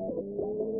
Thank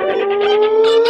Ooh.